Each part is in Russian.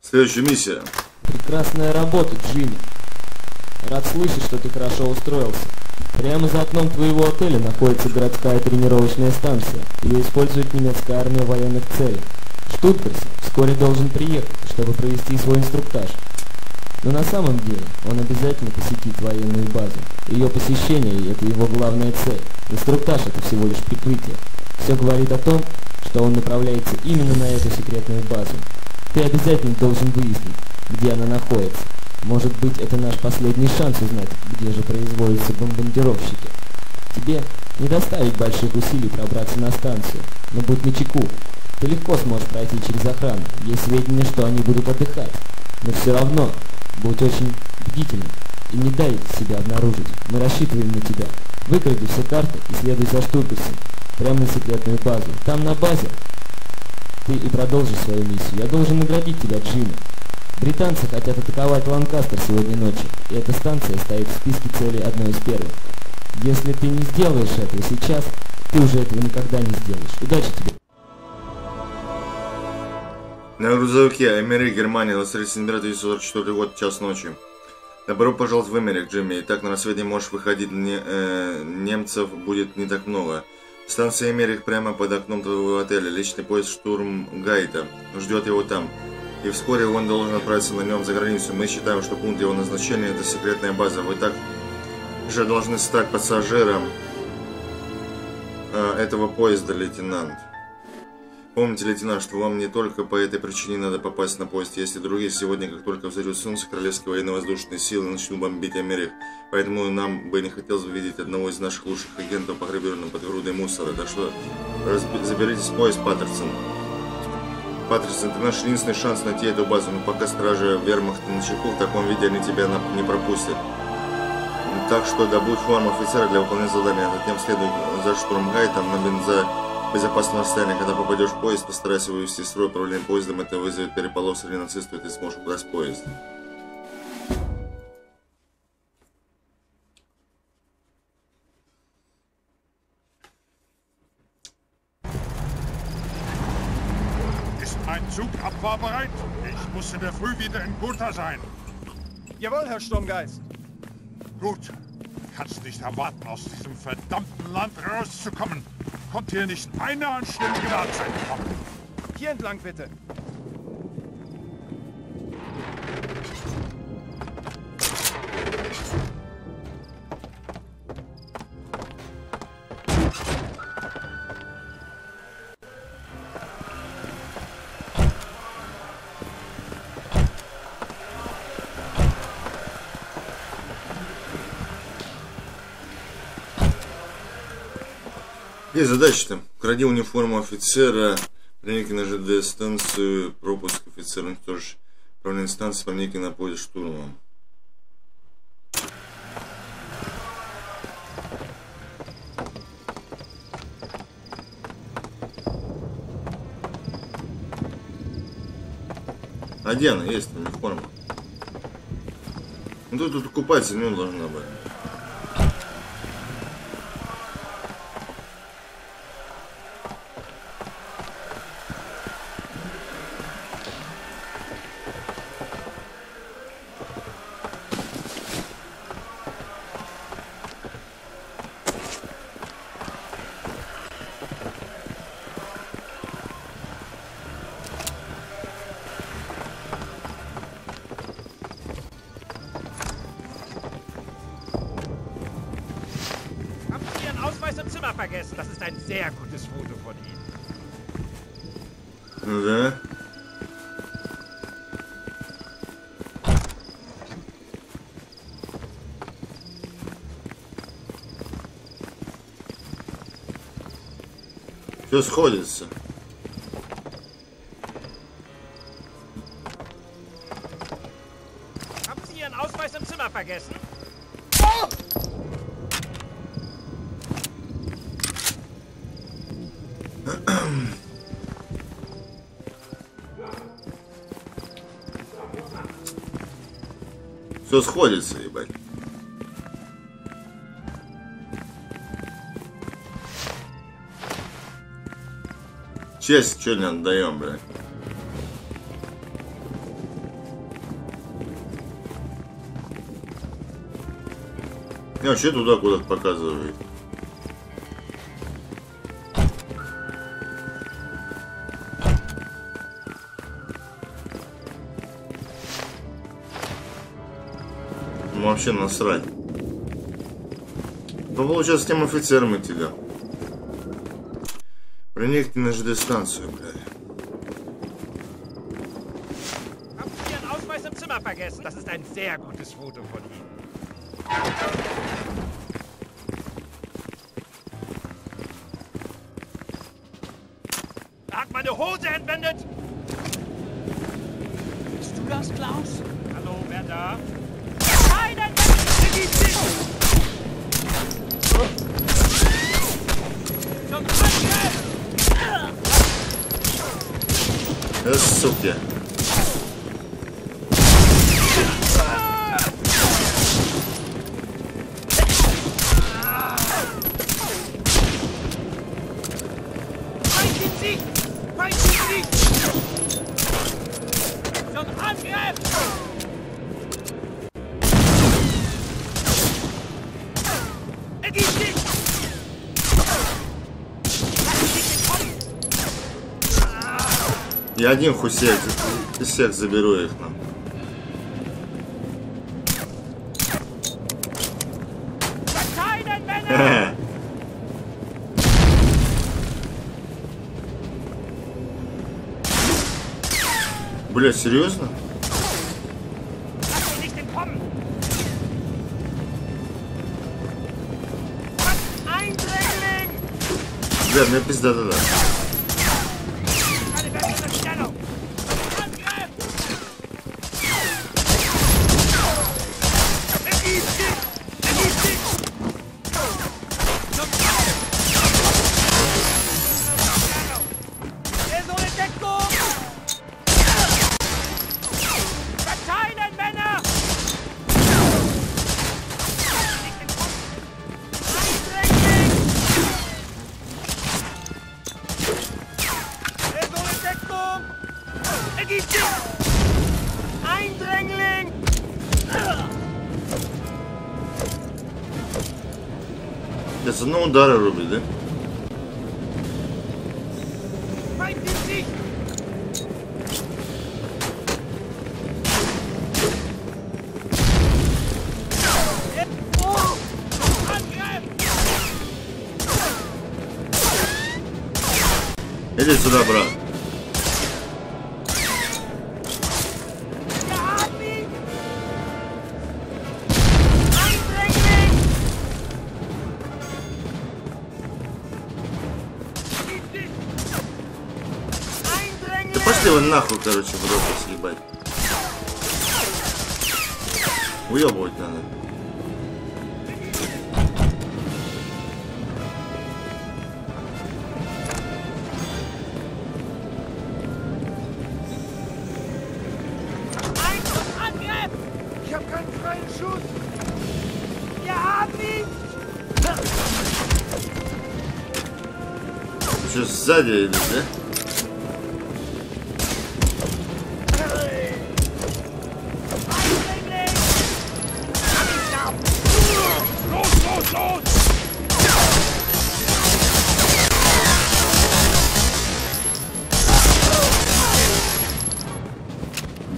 Следующая миссия. Прекрасная работа, Джимми. Рад слышать, что ты хорошо устроился. Прямо за окном твоего отеля находится городская тренировочная станция. Ее использует немецкая армия военных целях. Штутгарс вскоре должен приехать, чтобы провести свой инструктаж. Но на самом деле он обязательно посетит военную базу. Ее посещение – это его главная цель. Инструктаж – это всего лишь прикрытие. Все говорит о том, что он направляется именно на эту секретную базу. Ты обязательно должен выяснить, где она находится. Может быть, это наш последний шанс узнать, где же производятся бомбардировщики. Тебе не доставить больших усилий пробраться на станцию, но будь начеку. Ты легко сможешь пройти через охрану, есть сведения, что они будут отдыхать. Но все равно, будь очень бдительным и не дай себя обнаружить. Мы рассчитываем на тебя. Выкради все карты и следуй за Штурбисом, прямо на секретную базу. Там на базе ты и продолжишь свою миссию. Я должен наградить тебя, Джимми. Британцы хотят атаковать Ланкастер сегодня ночью, и эта станция стоит в списке целей одной из первых. Если ты не сделаешь этого сейчас, ты уже этого никогда не сделаешь. Удачи тебе! На грузовике Эмери, Германия, 23 сентября 1944 год, час ночи. Добро пожаловать в Эмерик, Джимми. Итак, на рассвете можешь выходить, не, э, немцев будет не так много. Станция Эмерик прямо под окном твоего отеля. Личный поезд штурм Гайда ждет его там. И вскоре он должен отправиться на нем за границу. Мы считаем, что пункт его назначения это секретная база. Вы так же должны стать пассажиром э, этого поезда, лейтенант. Помните, лейтенант, что вам не только по этой причине надо попасть на поезд. Есть и другие. Сегодня, как только взойдет солнце, королевские военно-воздушные силы начнут бомбить Америк. Поэтому нам бы не хотелось видеть одного из наших лучших агентов погребенным под грудой мусора. Так что заберитесь в поезд, Паттерсон. Паттерсон, это наш единственный шанс найти эту базу, но пока стражи вермахта на чеку, в таком виде они тебя не пропустят. Так что добудь форму офицера для выполнения задания, а затем следуй за штурмгайтом на бенза безопасного расстояния. Когда попадешь в поезд, постарайся вывести из строя управление поездом. Это вызовет переполох среди нацистов, и ты сможешь украсть поезд. Mein Zug abfahrbereit? Ich muss in der Früh wieder in Gotha sein. Jawohl, Herr Sturmgeist. Gut. Kannst nicht erwarten, aus diesem verdammten Land rauszukommen. Kommt hier nicht eine anständige Mahlzeit bekommen. Hier entlang bitte. Есть задача-то. Кради униформу офицера, проникни на ЖД станцию, пропуск офицера, тоже управление станции, проникни на поезд штурмом. А где она? Есть униформа. Ну тут, тут купаться не должна быть. Все сходится. Haben Sie Ihren Ausweis im Zimmer vergessen? Все сходится, ебать. Честь что не отдаем, блядь. Я вообще туда куда-то показывает. Ну, вообще насрать. Ну, получается, с тем офицером идти, да. Проникни на ЖД-станцию, блядь. Haben Sie Ihren Ausweis im Zimmer vergessen? Das ist ein sehr gutes Foto Я один хусек, из всех заберу их нам. Бля, серьезно? Бля, мне пизда да Eine короче, в рот съебать. Уебывать надо. Ein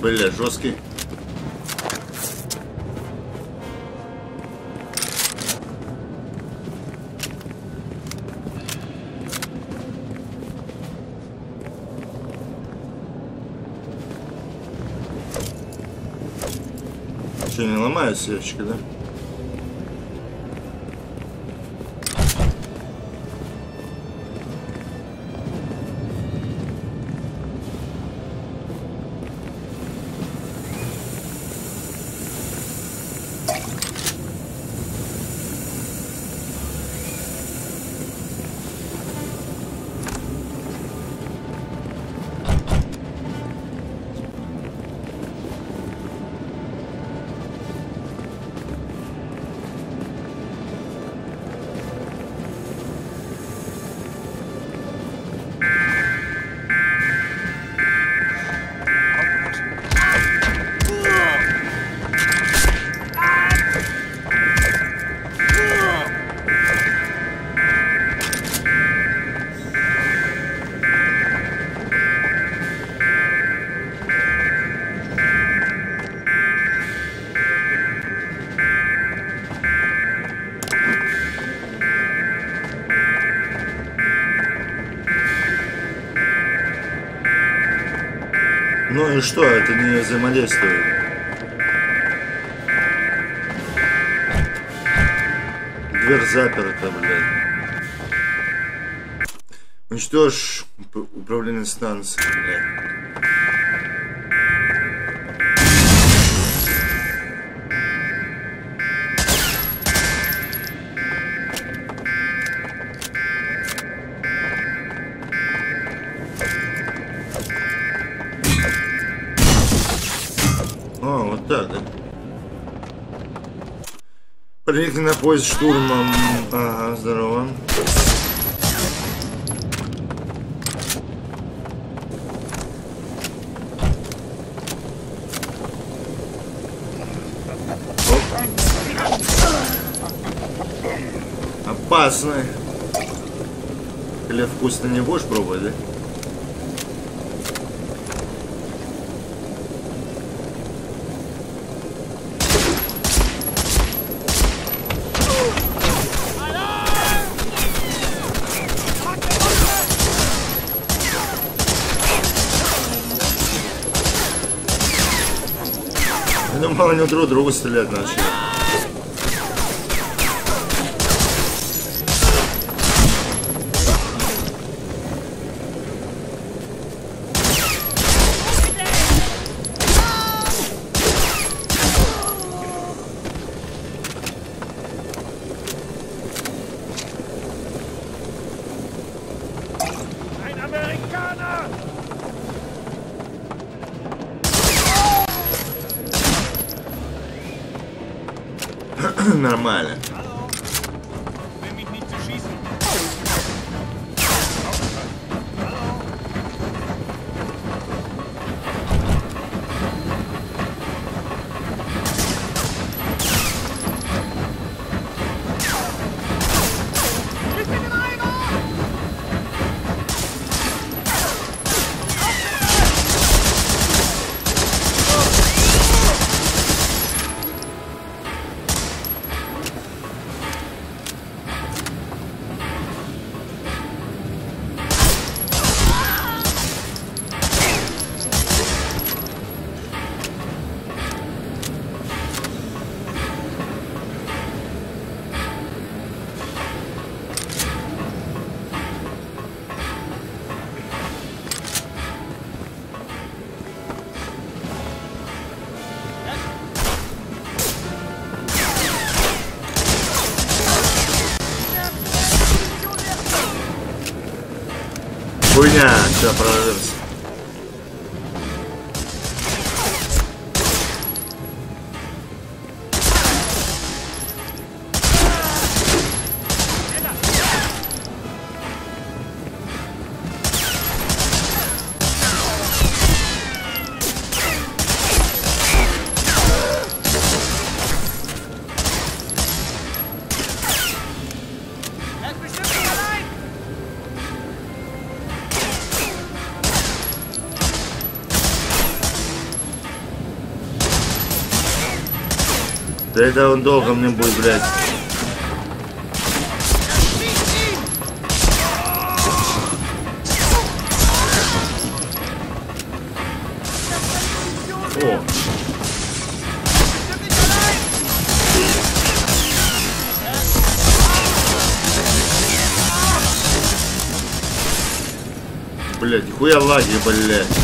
Бля, жесткий. Что, не ломаются ящики, да? Это не взаимодействует? Дверь заперта, блядь. Уничтожь уп- управление станцией, блядь. А, вот так, да? Проникли на поезд штурмом. Ага, здорово. Оп. Опасно. Или вкусно не будешь пробовать, да? Они друг другу стрелять начали. Хуйня, все, прорывся. Да это он долго мне будет, блядь. О, блядь, нихуя лаги, блядь.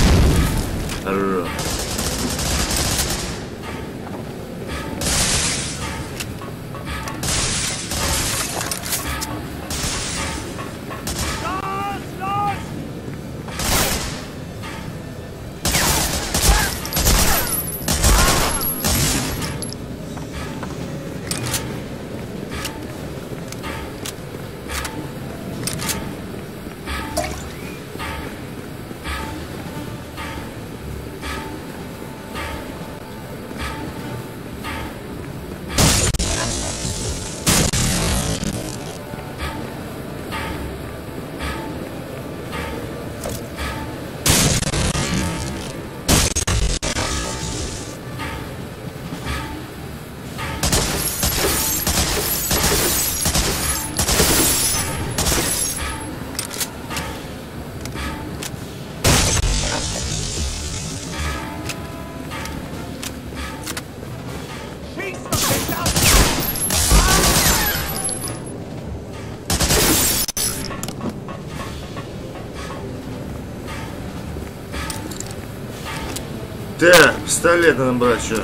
Так, пистолет надо брать, что?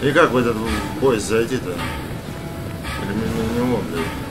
И как в этот бой зайти-то? Или мимо него, блядь?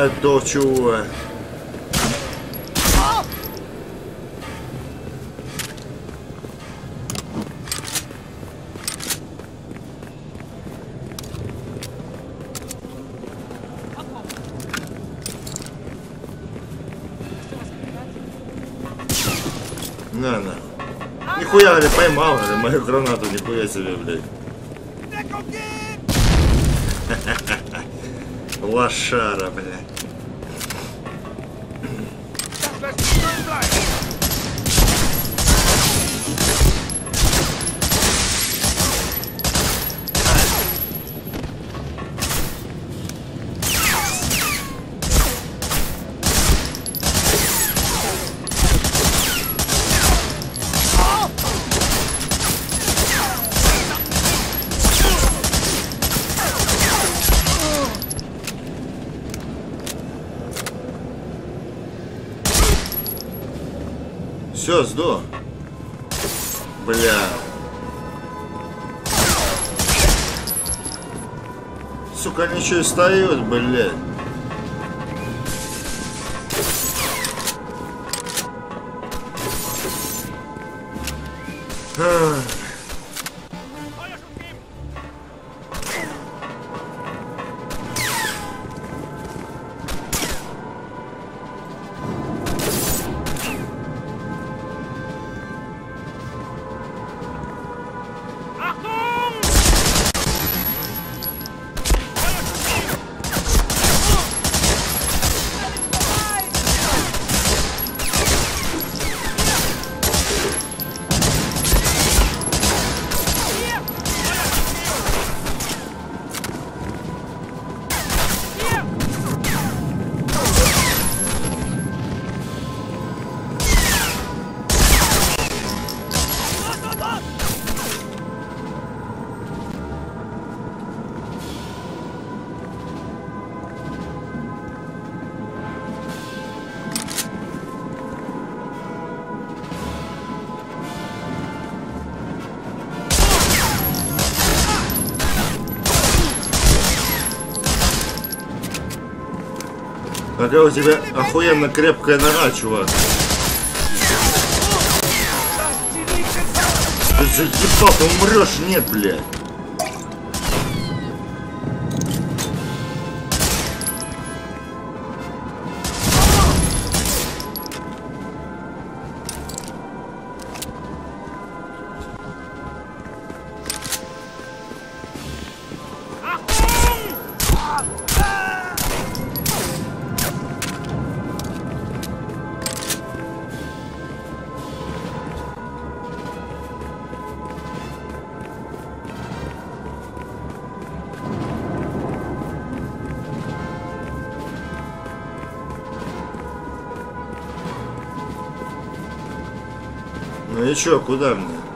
Готов, чего? На, на. Нихуя, говорит, поймал, говорит, мою гранату, нихуя себе, блядь. Лошара, блядь. Все, сдох. Бля. Сука, они еще и встают, блядь. Какая у тебя охуенно крепкая нога, чувак. Ты заебал, ты умрешь, нет, блядь. Ну и чё, куда мне?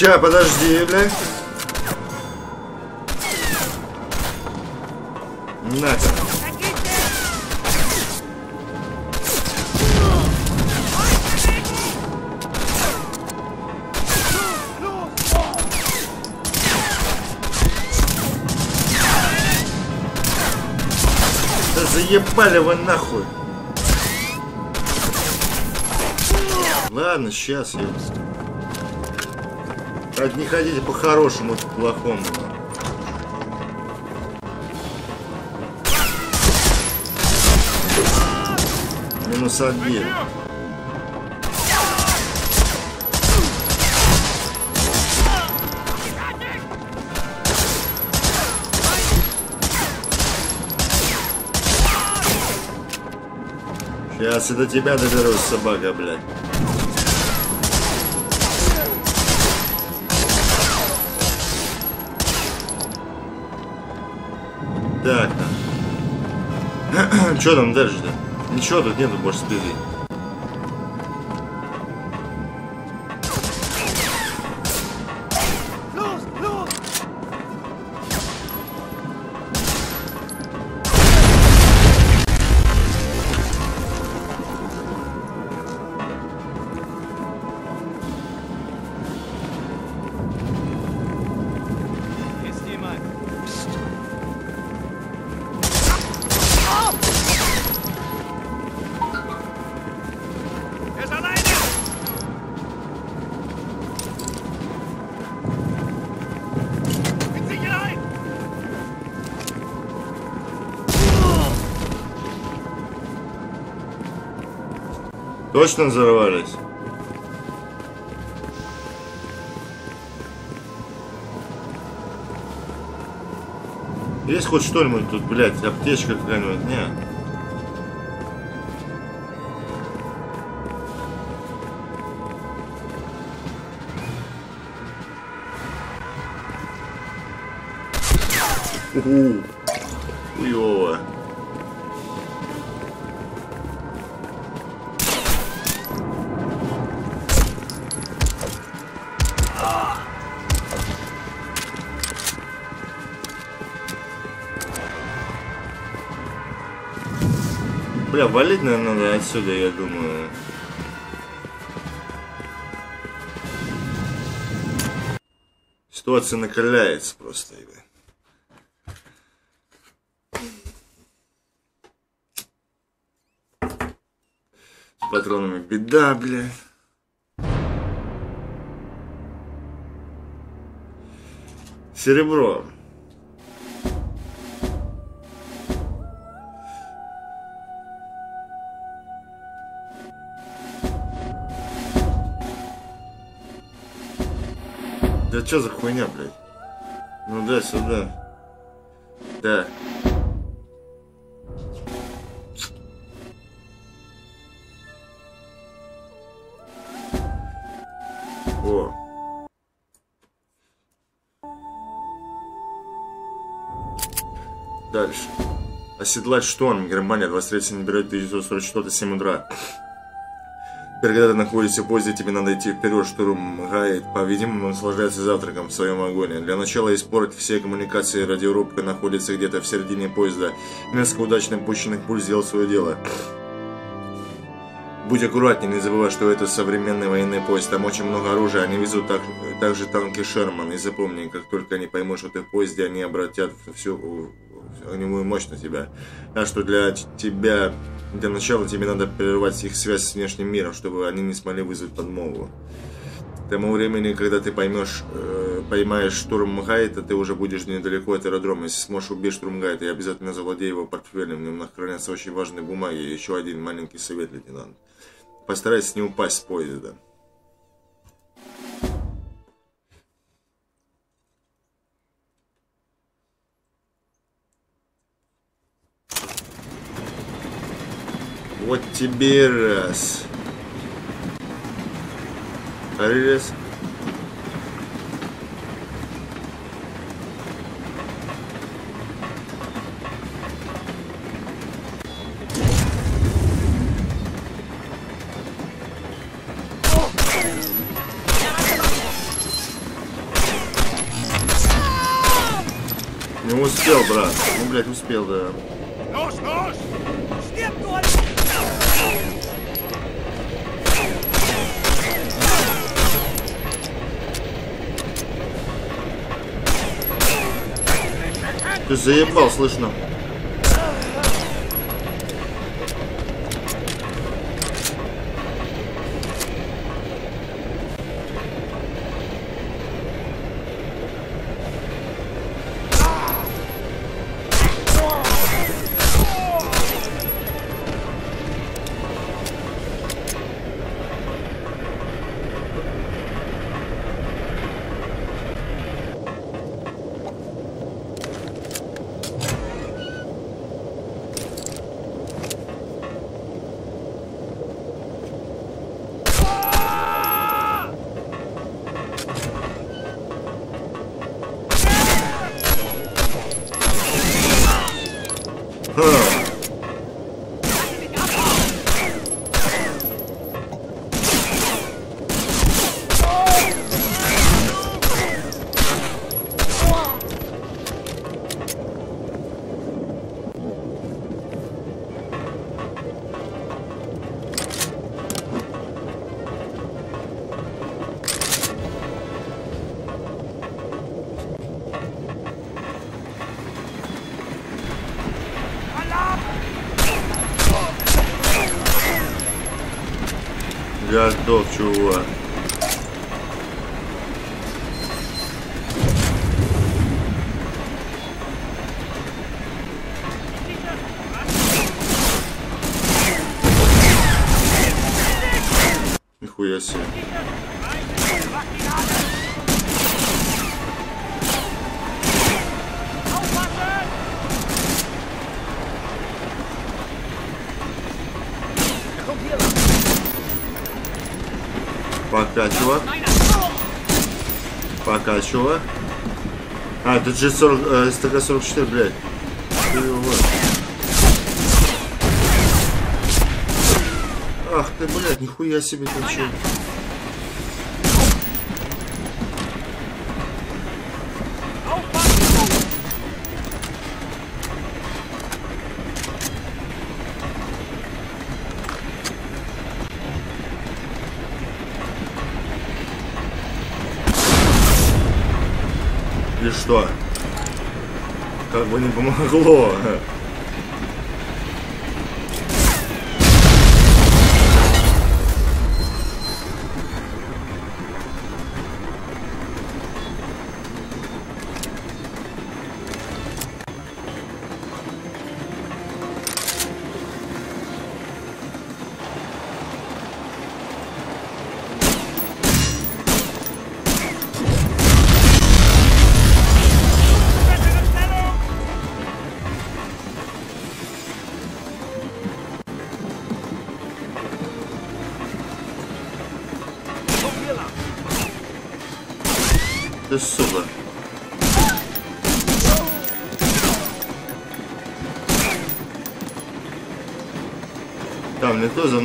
Ща, подожди, блядь. На Да заебали вы нахуй. Ладно, сейчас я. Не ходите по-хорошему, по-плохому. Минус один. Сейчас и до тебя доберусь, собака, блядь. Что там дальше-то? Ничего тут нету больше спиздей. Точно взорвались? Есть хоть что-нибудь тут, блядь, аптечка какая-нибудь? Не. Уху. Бля, валить, наверное, надо отсюда, я думаю. Ситуация накаляется просто. бля. С патронами беда, бля. Серебро. Что за хуйня, блядь? Ну да, сюда. Да. О. Дальше. Оседлать шторм. Германия, 23 сентября 1944, 7 утра. Когда ты находишься в поезде, тебе надо идти вперед, штурм Гайд, по-видимому, наслаждается завтраком в своем вагоне. Для начала испортить все коммуникации, радиорубка находится где-то в середине поезда. Несколько удачно пущенных пуль сделал свое дело. Будь аккуратнее, не забывай, что это современный военный поезд. Там очень много оружия, они везут так, также танки Шерман. И запомни, как только они поймут, что ты в поезде, они обратят всю огневую мощь на тебя. Так что для тебя, для начала тебе надо прервать их связь с внешним миром, чтобы они не смогли вызвать подмогу. К тому времени, когда ты поймешь, э, поймаешь штурм Гайта, ты уже будешь недалеко от аэродрома. Если сможешь убить штурм Гайта, я обязательно завладею его портфелем. В нем хранятся очень важные бумаги. Еще один маленький совет, лейтенант. Постарайся не упасть с поезда. Вот тебе раз. Раз. Не успел, брат. Ну, блядь, успел, да. Нож, нож! Ты заебал, слышно? Нихуя себе. Пока, чувак. Пока, чувак. А, тут же 40, э, СТК-44, блядь. Ах ты, блядь, нихуя себе ты чё. И что? Как бы не помогло. Там никто за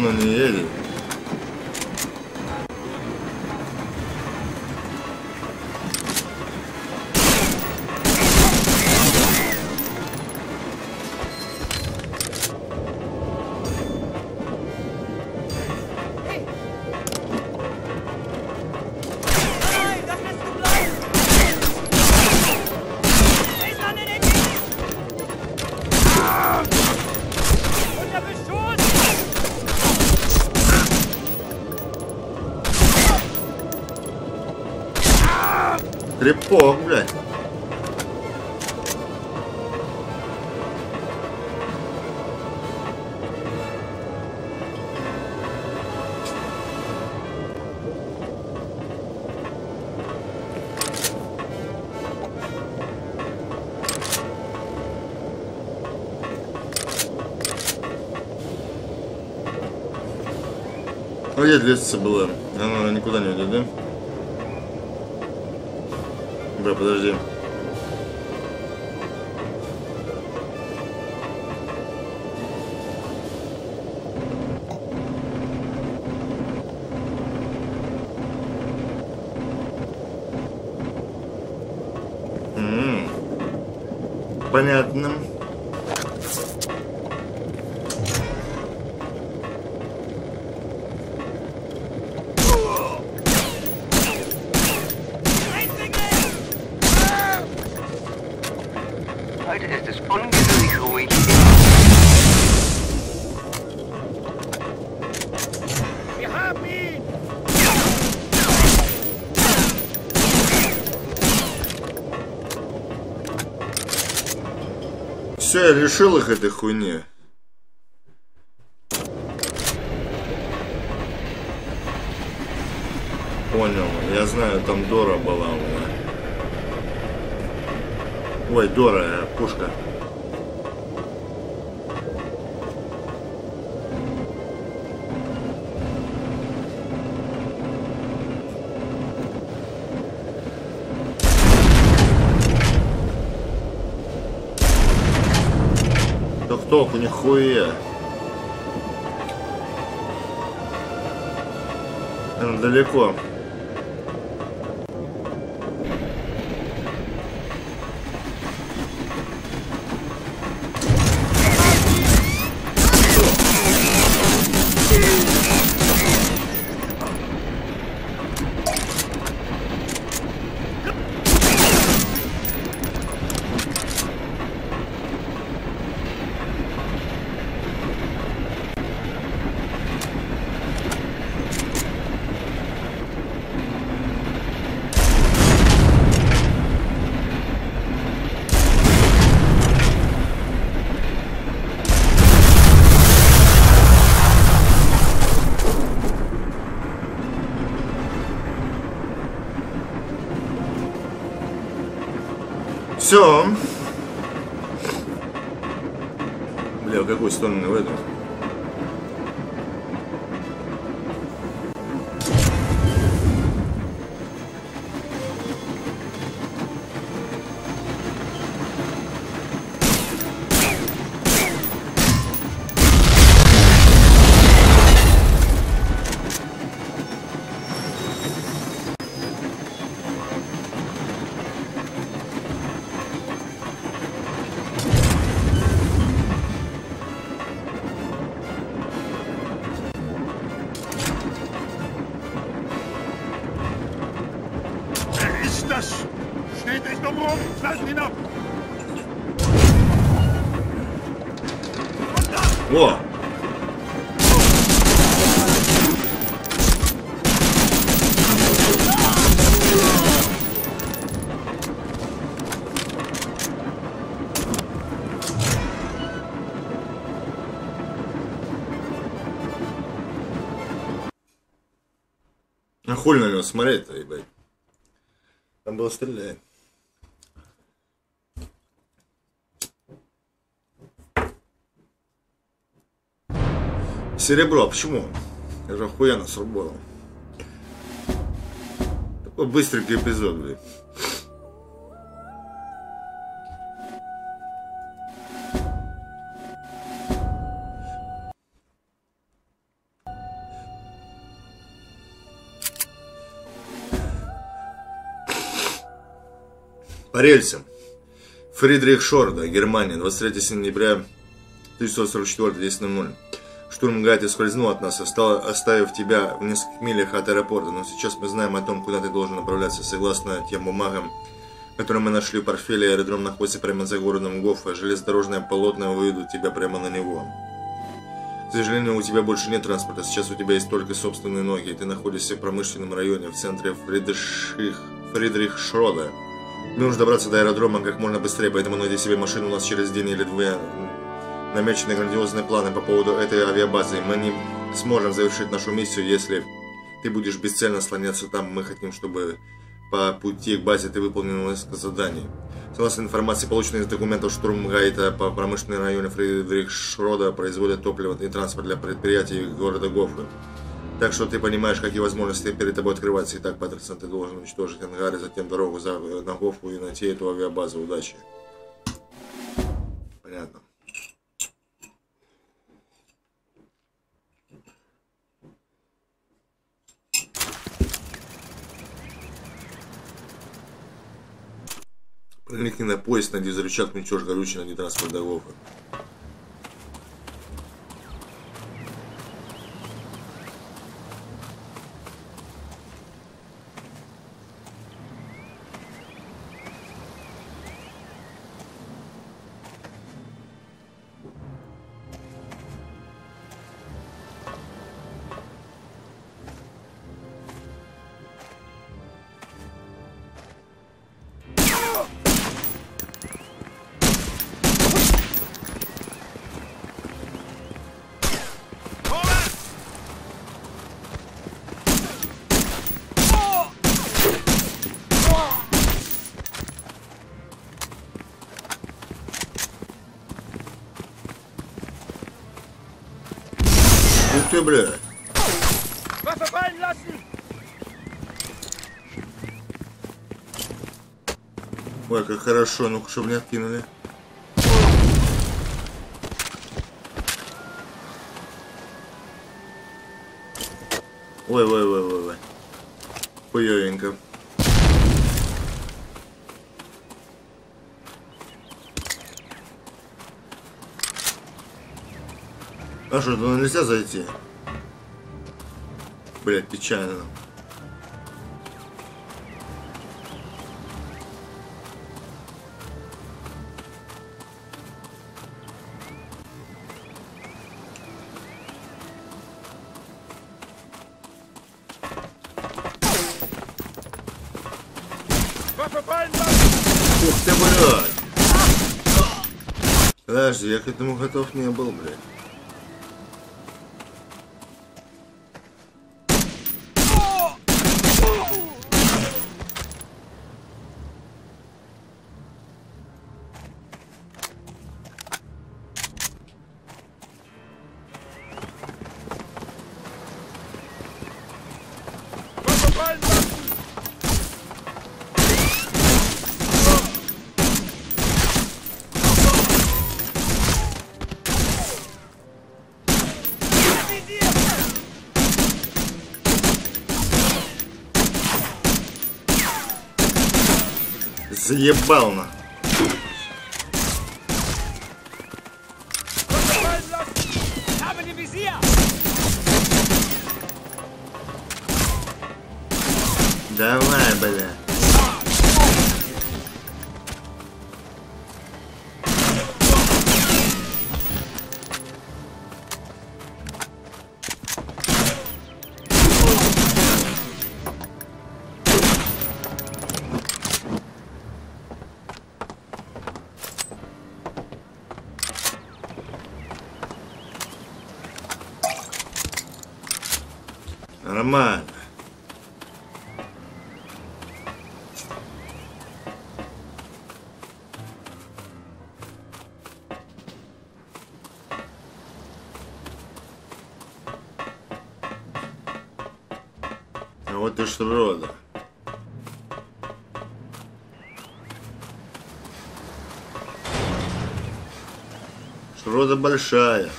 Крепок, блядь. Ну где лестница была? Она никуда не уйдет, да? Бля, подожди. Лишил их этой хуйни. Понял, я знаю, там Дора была у меня. Ой, Дора, э, пушка. Толку нихуя. Далеко. Все. Бля, в какую сторону в эту? На него смотреть-то, ебать. Там было стрелять. Серебро, а почему? Я же охуенно сработал. Такой быстренький эпизод, блин. По рельсам. Фридрих Шорда, Германия, 23 сентября 1944, 10.00. Штурм Гайти скользнул от нас, оставив тебя в нескольких милях от аэропорта. Но сейчас мы знаем о том, куда ты должен направляться. Согласно тем бумагам, которые мы нашли в портфеле, аэродром находится прямо за городом Гофа. Железнодорожное полотно выведут тебя прямо на него. К сожалению, у тебя больше нет транспорта. Сейчас у тебя есть только собственные ноги. Ты находишься в промышленном районе, в центре Фридрих, Фридрих Шрода. Мне нужно добраться до аэродрома как можно быстрее, поэтому найди себе машину у нас через день или двое. Намечены грандиозные планы по поводу этой авиабазы. Мы не сможем завершить нашу миссию, если ты будешь бесцельно слоняться там. Мы хотим, чтобы по пути к базе ты выполнил несколько заданий. Согласно информации, полученной из документов штурм Гайта по промышленной районе Фридрихшрода производят топливо и транспорт для предприятий города Гофы. Так что ты понимаешь, какие возможности перед тобой открываются. Итак, Паттерсон, ты должен уничтожить ангары, затем дорогу за, на Гофу и найти эту авиабазу. Удачи. Понятно. Проникни на поезд, найди за рычаг, ключеж горючий, найди транспорт дорогов. Ух ты, бля. Ой, как хорошо, ну-ка, чтобы не откинули. Ой, ой, ой, ой, ой. Хуёвенько. А что, туда нельзя зайти? Блять, печально. Ух ты, блядь! Подожди, я к этому готов не был, блядь. Заебал на. Нормально. А вот и Шрода. Шрода большая.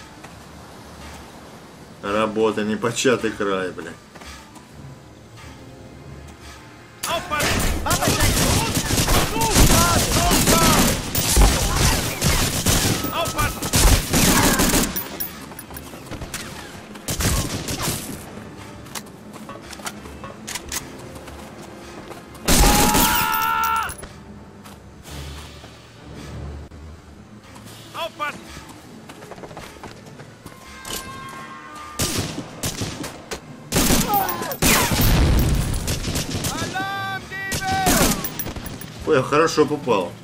Работа непочатый край, бля. Ой, я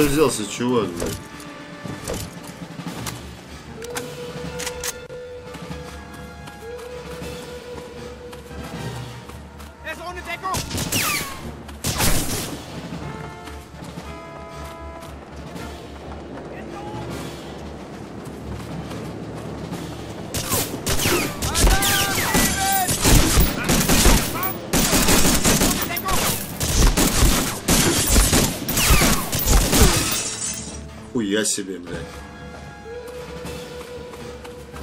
откуда взялся, чувак, блядь? Себе, блядь.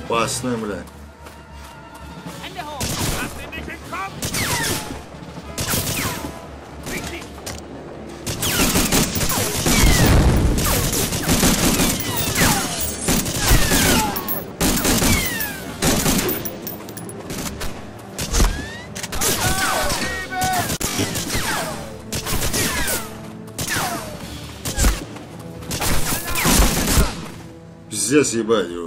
Опасно, блядь. Пиздец ебать, Юра. Waffe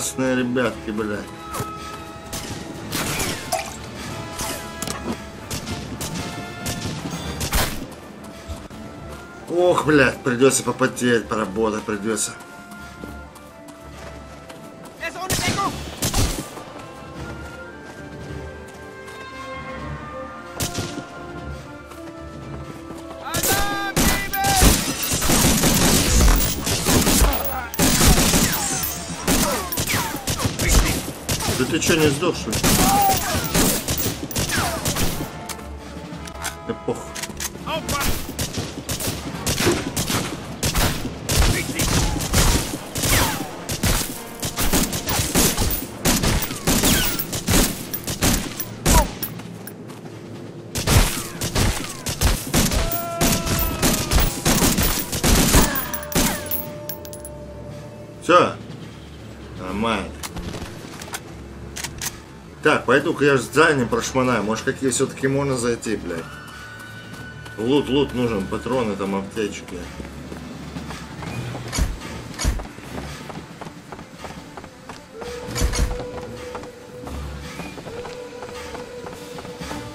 Опасные ребятки, блядь. Ох, блядь, придется попотеть, поработать придется. Что, не сдох, что ли? Так, пойду-ка я здание прошмонаю. Может, какие все-таки можно зайти, блядь. Лут, лут нужен, патроны, там, аптечки.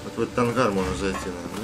Вот в этот ангар можно зайти, наверное,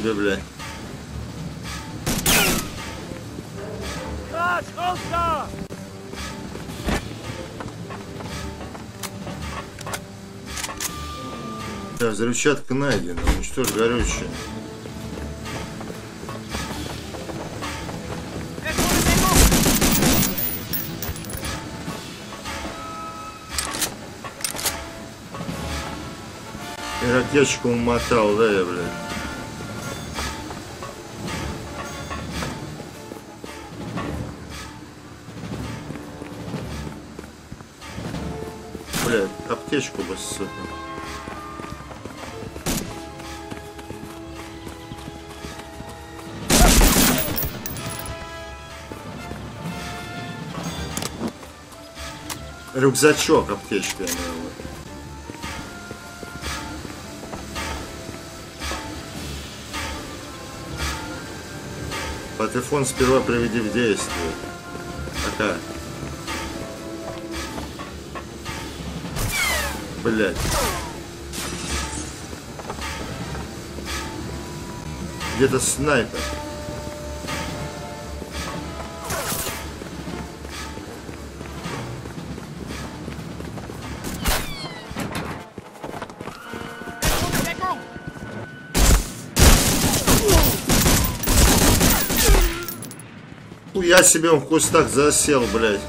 себе, блядь. Да, взрывчатка найдена. Уничтожь горючее. Ohne Deckung! И ракетчику умотал, да, я. Блядь, сука. Рюкзачок аптечки, я виду. Патефон сперва приведи в действие. Пока. Блять. Где-то снайпер. Я себе в кустах засел, блядь.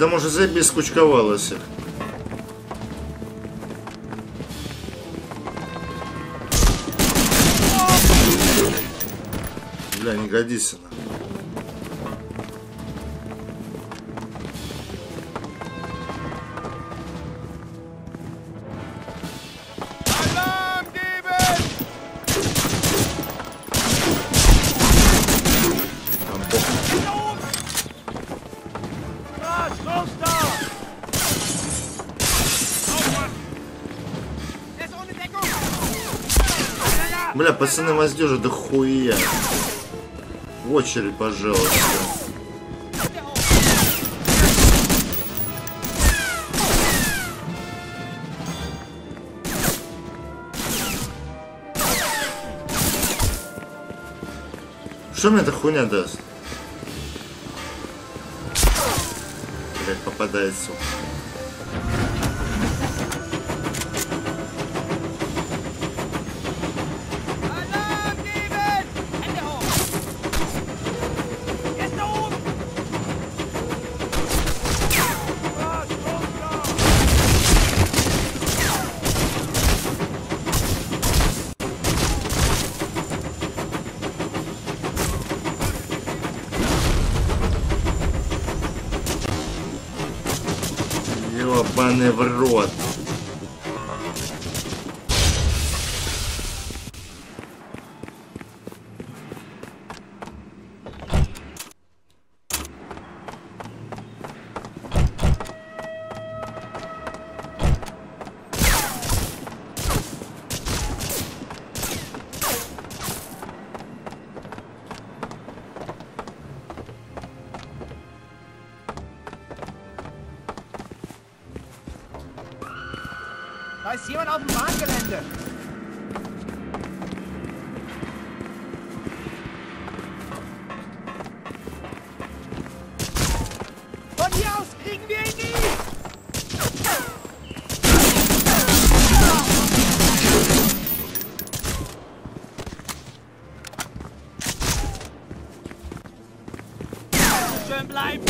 Потому що це их. Бля, не годится. пацаны, воздержа да хуя. В очередь, пожалуйста. Что мне эта хуйня даст? Блять, попадается. schön bleiben!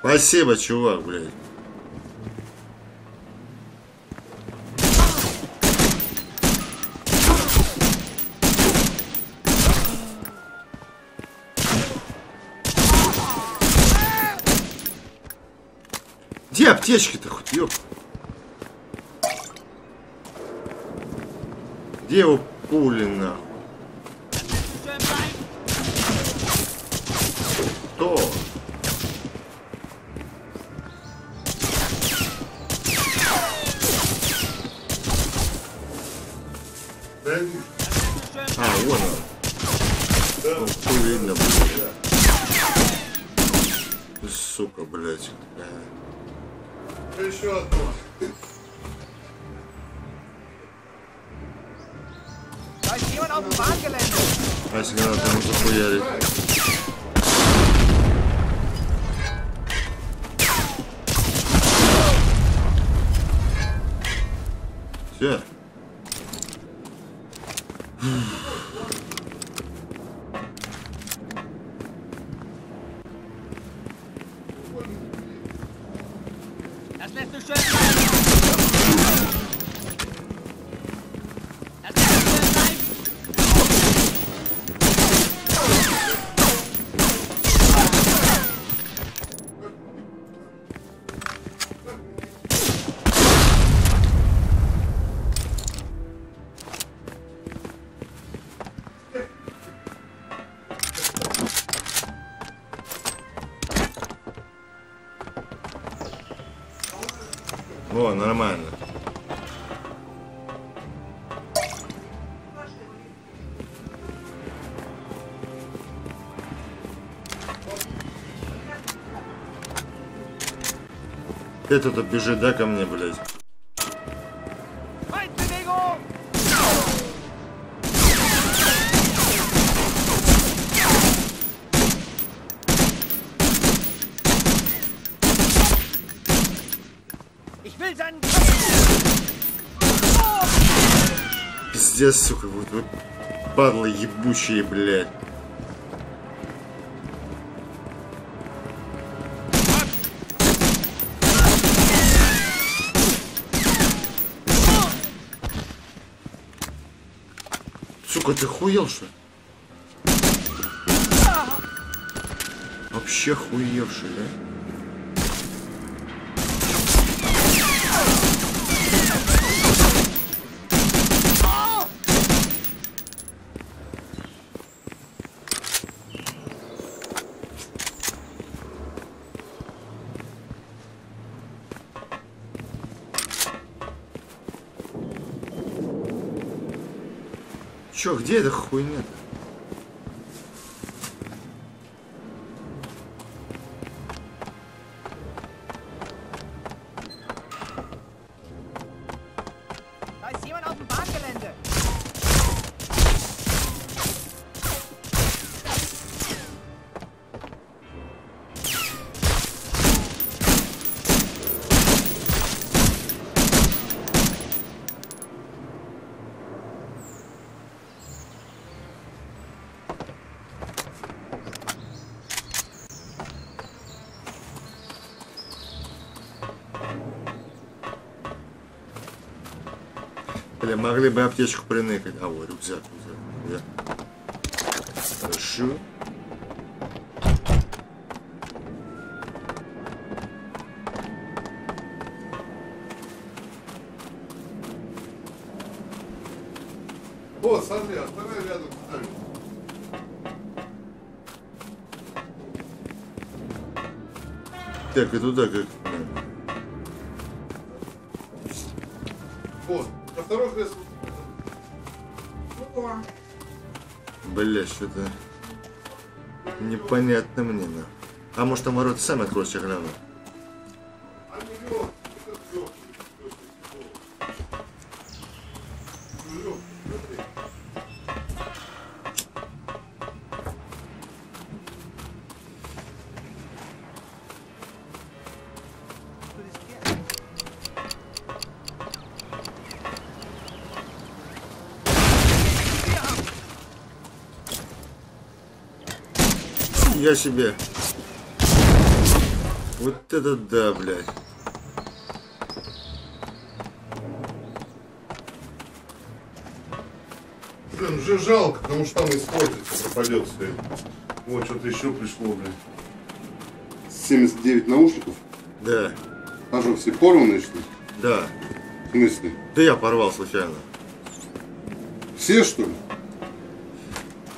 Спасибо, чувак, блядь. аптечки-то хоть, ёб. Где его пули, нахуй? Это тут бежит, да, ко мне, блядь? Пиздец, сука, вот вы падлы ебучие, блядь. Сука, ты хуел, что? Вообще хуевший, да? Чё, где эта хуйня? Могли бы аптечку приныкать. А, вот, рюкзак, рюкзак. Да. Хорошо. Вот, смотри, рядом ставь. Так, и туда как... Бля, что-то... Непонятно мне, на. А может там сами откроются, я гляну. Я себе. Вот это да, блядь. Блин, уже жалко, потому что там испортится, пропадет все. Вот, что-то еще пришло, блин. 79 наушников? Да, А что, все порванные, что ли? да. В смысле? Да я порвал случайно. Все, что ли?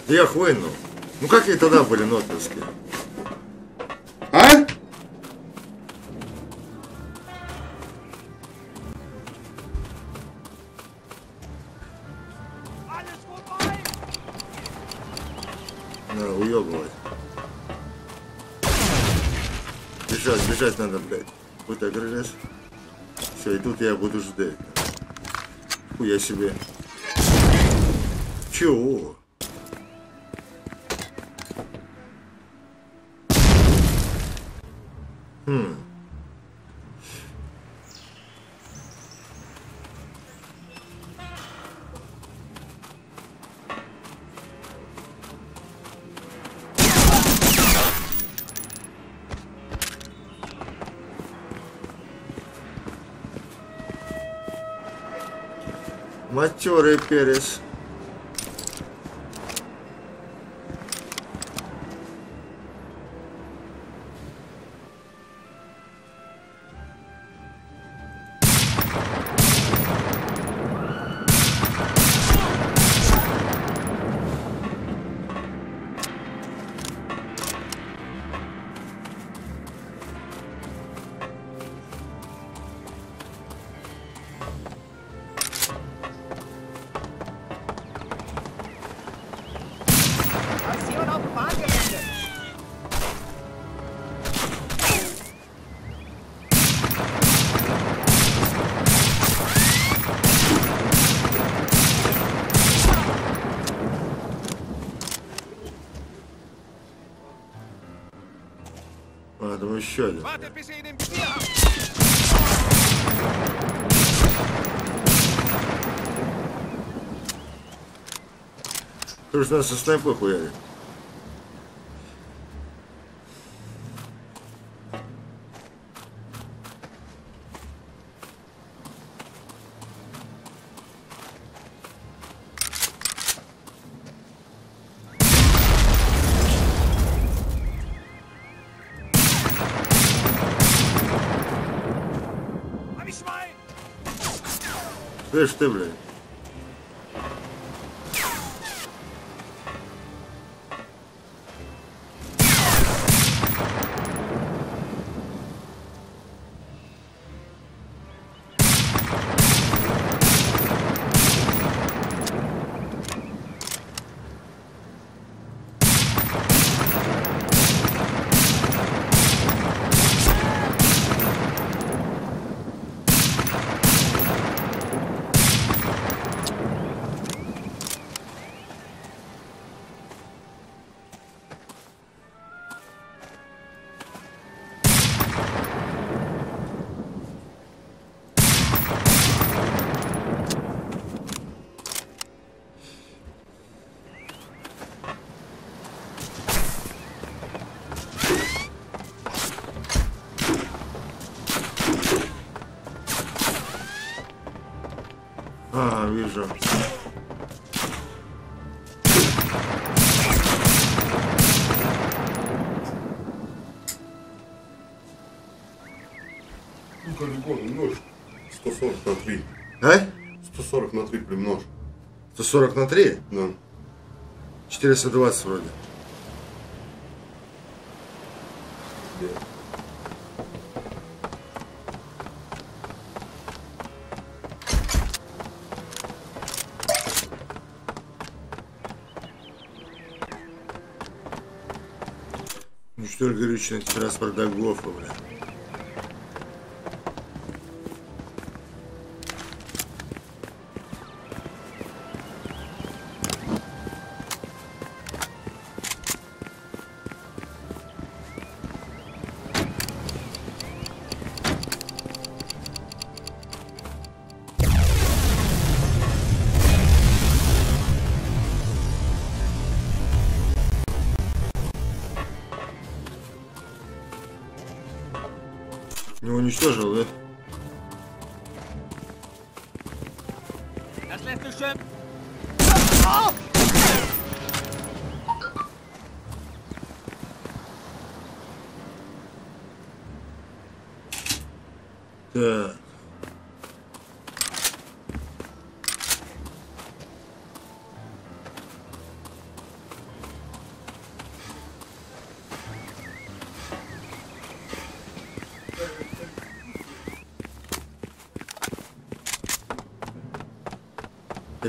Да я хуйнул. Ну какие тогда были нотовские? А? Надо уебывать. Бежать, бежать надо, блядь. Вот так раз. Все, и тут я буду ждать. Хуя себе. Чего? Матерый перец. Нас со снайпой Schwein! Слышь ты, блядь. Вижу. Ну, Калигон, умножь. 140 на 3. А? 140 на 3 примножь. 140 на 3? Да. 420 вроде. Где? Горючий транспорт до Гофа, бля.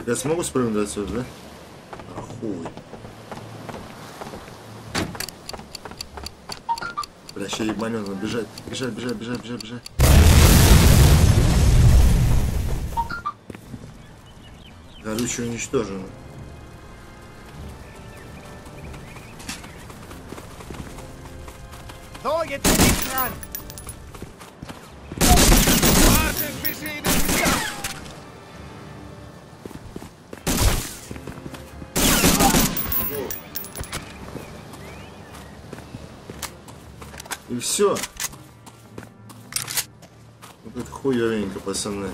Я смогу спрыгнуть отсюда, да? А хуй. Бля, ще ебанет, надо бежать, бежать, бежать, бежать, бежать, бежать. Горючее уничтожено. So, jetzt bin И все. Вот это хуевенько, пацаны.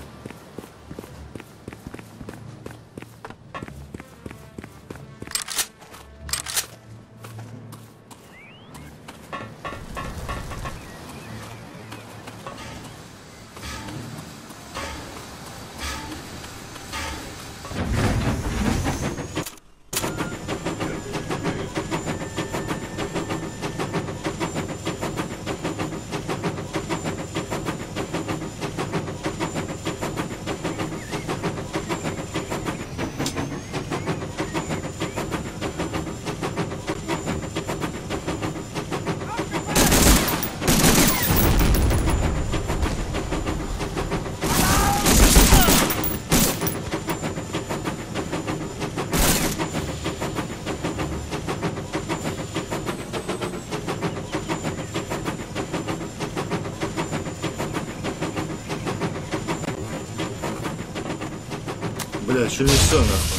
Все нахуй.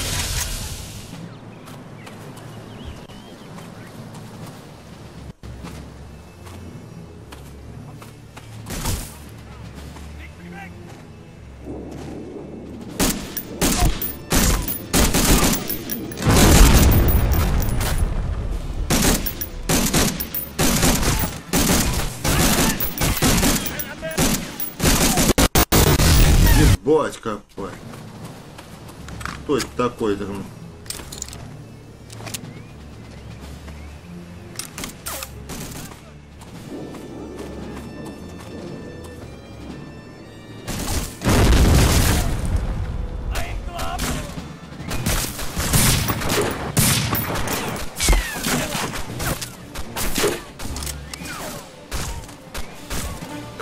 Кто это такой там?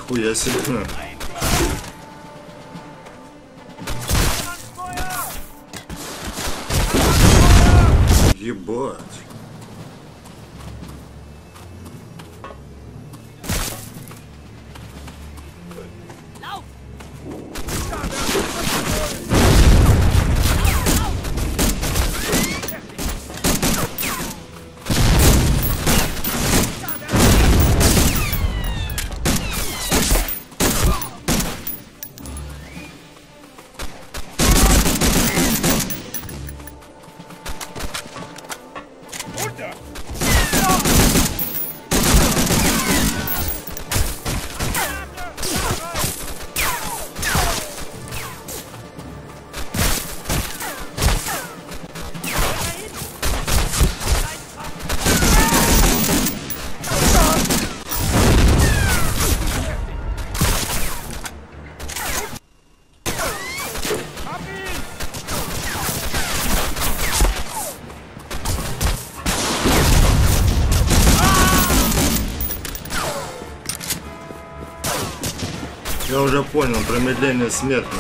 Хуя себе. Уже понял, промедление смертно.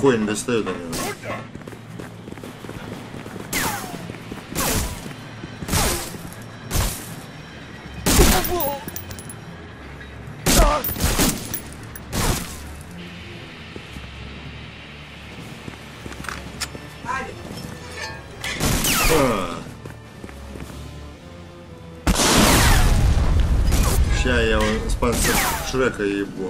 Да хуй не достает до него. Ща я его спонсор Шрека ебу.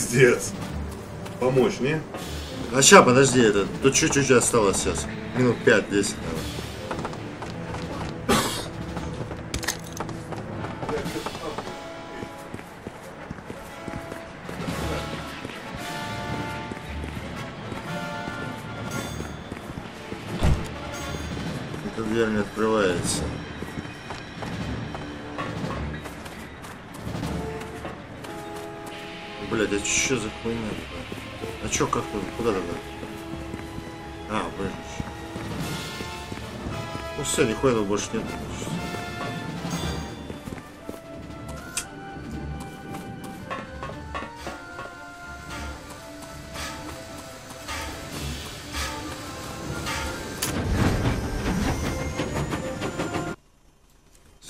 Пиздец. Помочь, не? А ща, подожди, это тут чуть-чуть осталось сейчас. Минут 5-10, наверное.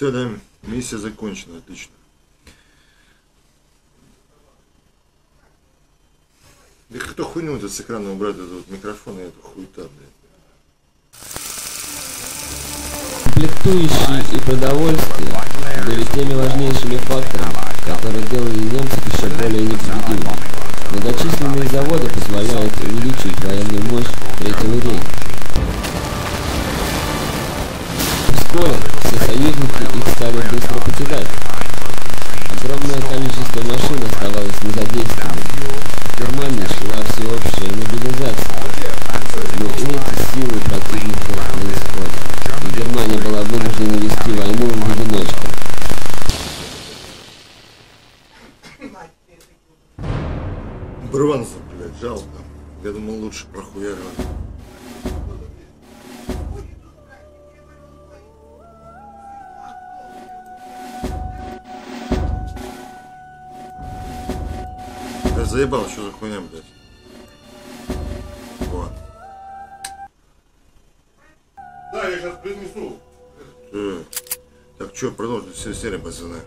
Все, да, миссия закончена, отлично. Да кто хуйню этот с экрана убрать, этот вот микрофон и эту хуйта, блядь. Комплектующие и продовольствие были теми важнейшими факторами, которые делали немцев еще более непобедимыми. Многочисленные заводы позволяют увеличить военную мощь Третьего рейха. Вскоре все союзники их стали быстро покидать. Огромное количество машин оставалось незадействованным. В Германии шла всеобщая мобилизация. Но эти силы противника на исходе. И Германия была вынуждена вести войну в одиночку. Бронза, блядь, жалко. Я думал, лучше прохуяривать. Заебал, что за хуйня, блядь? Вот. Да, я сейчас принесу. Э, Так, что, продолжим все серия, пацаны.